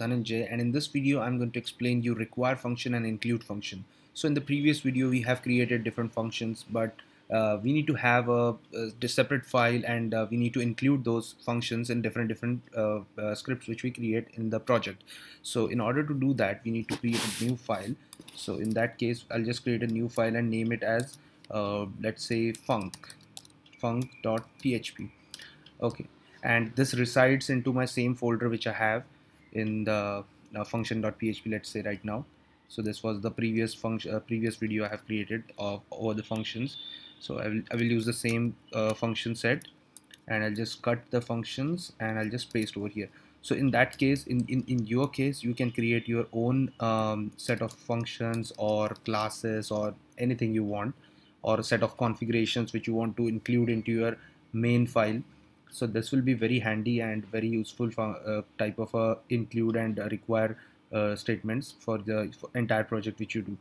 Dhananjay and in this video I'm going to explain you require function and include function. So in the previous video we have created different functions but uh, we need to have a, a separate file and uh, we need to include those functions in different different uh, uh, scripts which we create in the project. So in order to do that we need to create a new file. So in that case I'll just create a new file and name it as uh, let's say func okay and this resides into my same folder which I have in the uh, function.php let's say right now. So this was the previous function uh, previous video I have created of all the functions. So I will, I will use the same uh, function set and I'll just cut the functions and I'll just paste over here. So in that case in, in, in your case you can create your own um, set of functions or classes or anything you want or a set of configurations which you want to include into your main file so this will be very handy and very useful for uh, type of uh, include and require uh, statements for the entire project which you do.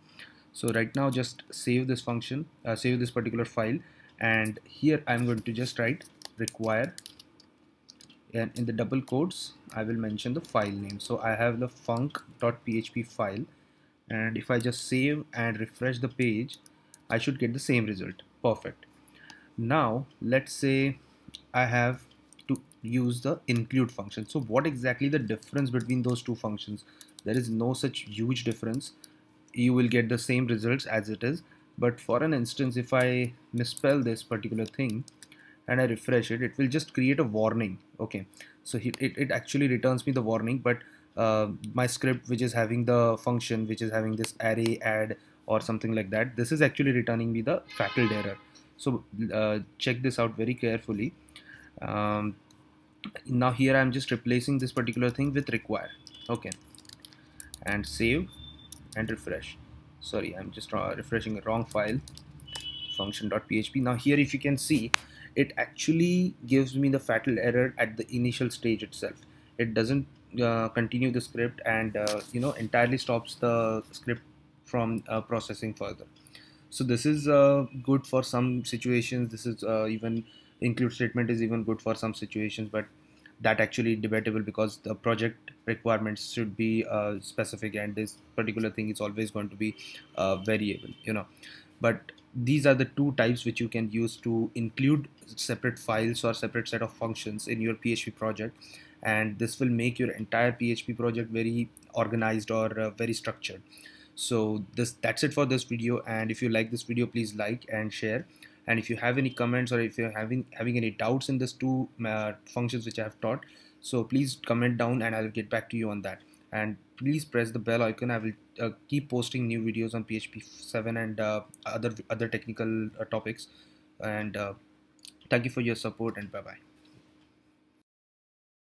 So right now just save this function uh, save this particular file and here I'm going to just write require and in the double quotes I will mention the file name. So I have the func.php file and if I just save and refresh the page I should get the same result. Perfect. Now let's say I have to use the include function. So what exactly the difference between those two functions? There is no such huge difference. You will get the same results as it is. But for an instance, if I misspell this particular thing and I refresh it, it will just create a warning. Okay, so it, it actually returns me the warning, but uh, my script which is having the function which is having this array add or something like that, this is actually returning me the fataled error so uh, check this out very carefully. Um, now here I'm just replacing this particular thing with require. Okay. And save and refresh. Sorry I'm just uh, refreshing a wrong file. Function.php now here if you can see it actually gives me the fatal error at the initial stage itself. It doesn't uh, continue the script and uh, you know entirely stops the script from uh, processing further so this is uh, good for some situations. This is uh, even include statement is even good for some situations but that actually debatable because the project requirements should be uh, specific and this particular thing is always going to be uh, variable you know. But these are the two types which you can use to include separate files or separate set of functions in your PHP project. And this will make your entire PHP project very organized or uh, very structured so this that's it for this video. And if you like this video please like and share. And if you have any comments or if you're having having any doubts in this two uh, functions which I have taught so please comment down and I'll get back to you on that. And please press the bell icon. I will uh, keep posting new videos on PHP 7 and uh, other other technical uh, topics. And uh, thank you for your support and bye bye